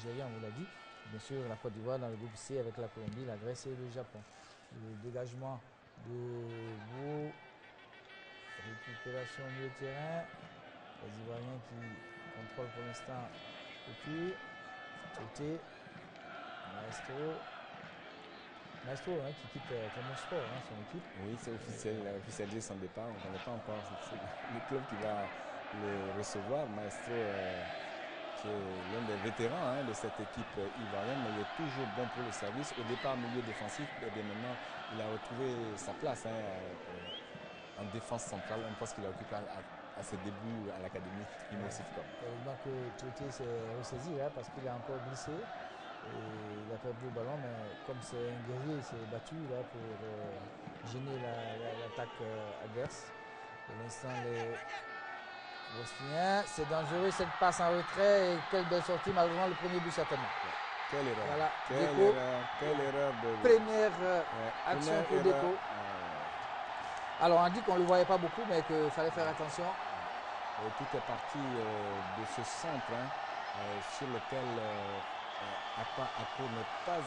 Nigeria, on vous l'a dit. Bien sûr, la Côte d'Ivoire dans le groupe C avec la Colombie, la Grèce et le Japon. Le dégagement de Beau. Récupération milieu de terrain. Les Ivoiriens qui contrôlent pour l'instant tir. Côté. Maestro. Maestro hein, qui quitte euh, Sport, hein, son équipe. Oui, c'est officiel, il a son départ. On ne connaît pas encore le club qui va le recevoir. Maestro, euh, est l'un des vétérans hein, de cette équipe ivoirienne, mais il est toujours bon pour le service. Au départ, milieu défensif, et bien maintenant, il a retrouvé sa place hein, euh, en défense centrale, un poste qu'il a occupé à, ses débuts à l'académie Imosifcom. Heureusement que Toté s'est ressaisi hein, parce qu'il a encore glissé. Et il a perdu le ballon, mais comme c'est un guerrier, il s'est battu là, pour euh, gêner l'attaque la, la, euh, adverse. Pour l'instant, C'est dangereux cette passe en retrait et quelle belle sortie, malheureusement le premier but certainement. Quelle erreur. Voilà, quelle Deco, erreur, quelle erreur de... Première ouais, action première pour erreur. Deco. Euh, Alors on dit qu'on ne le voyait pas beaucoup, mais qu'il fallait faire attention. Et tout est parti euh, de ce centre hein, sur lequel Akpa Ako n'est pas